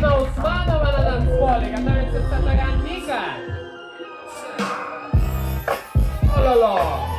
Ангелина Усманова на танцполе. Готовится Сатаган Ника. Ололо.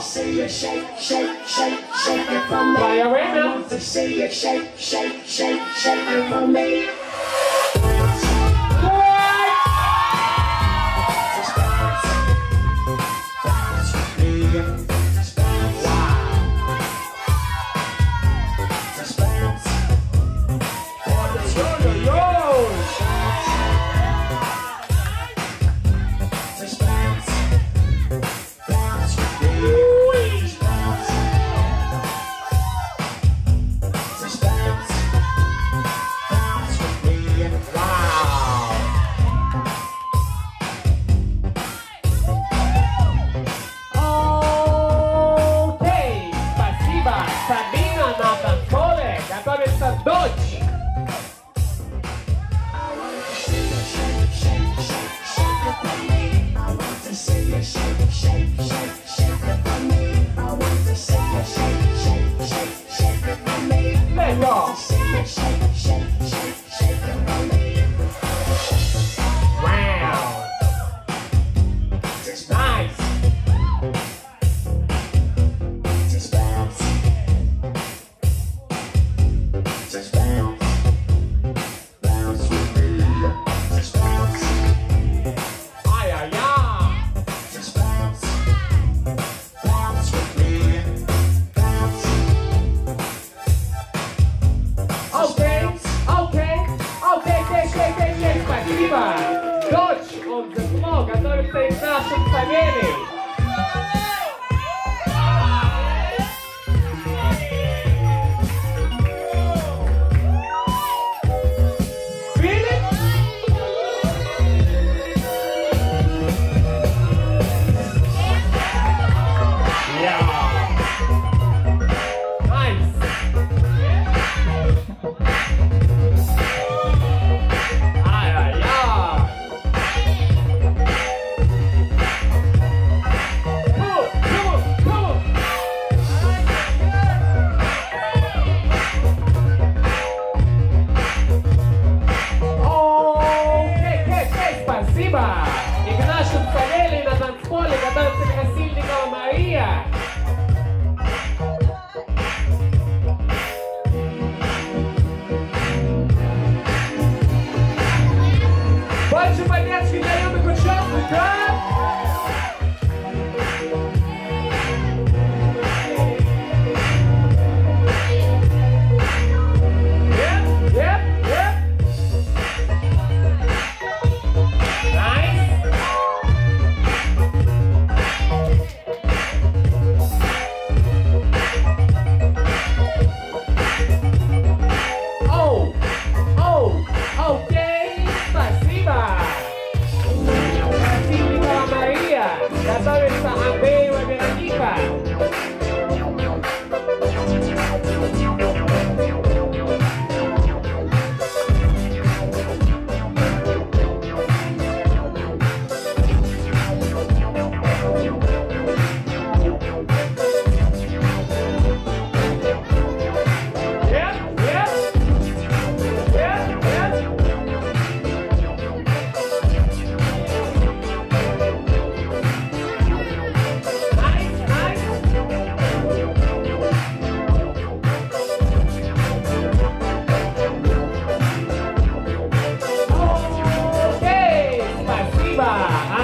see you shake, shake, shake, shake it for me. I want to see you shake, shake, shake, shake it for me.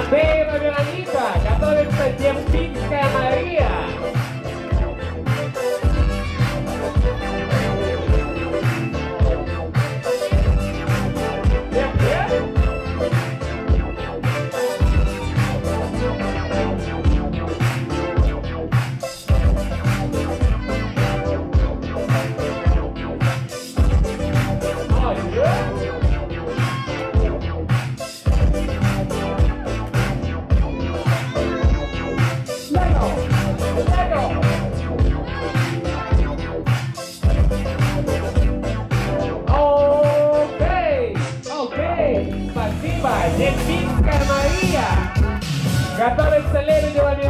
Pero Yolandita, ya todo el tiempo. Gatar el salero y Giovanni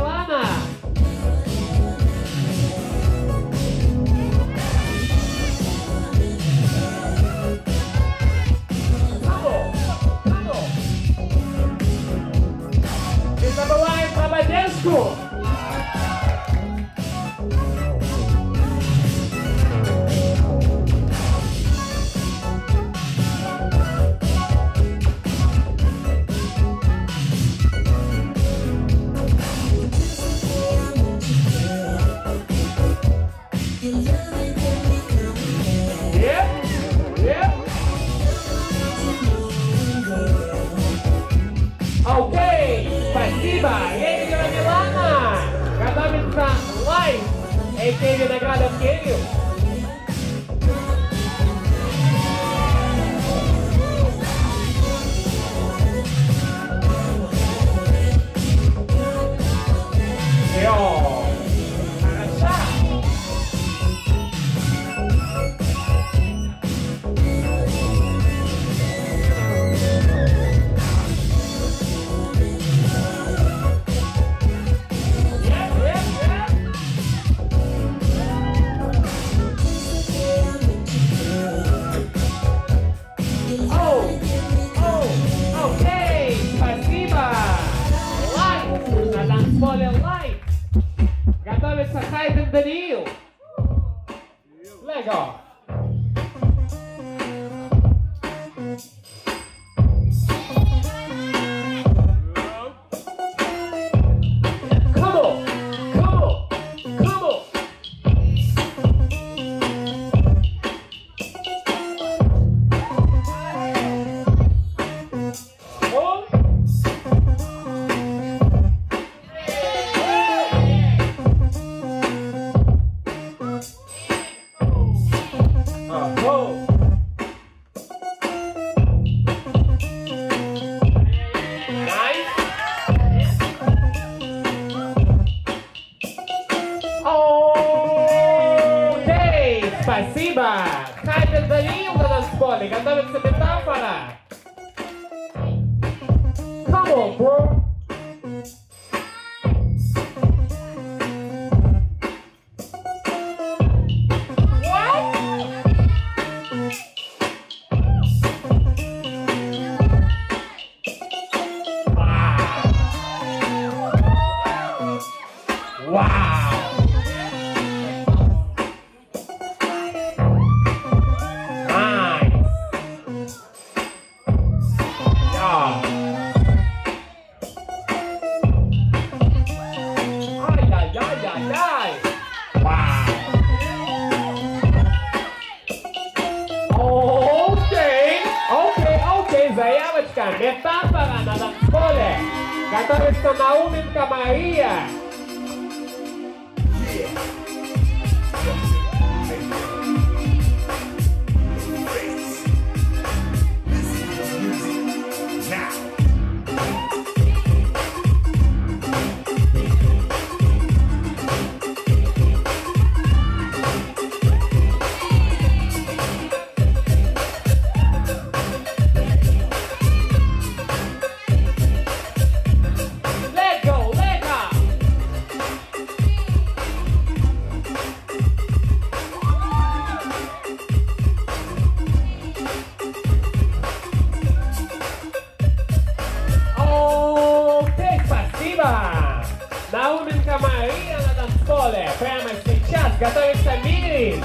спасибо! Хайпер Данилка на школе готовится метафора! Come on, bro! прямо сейчас готовится мини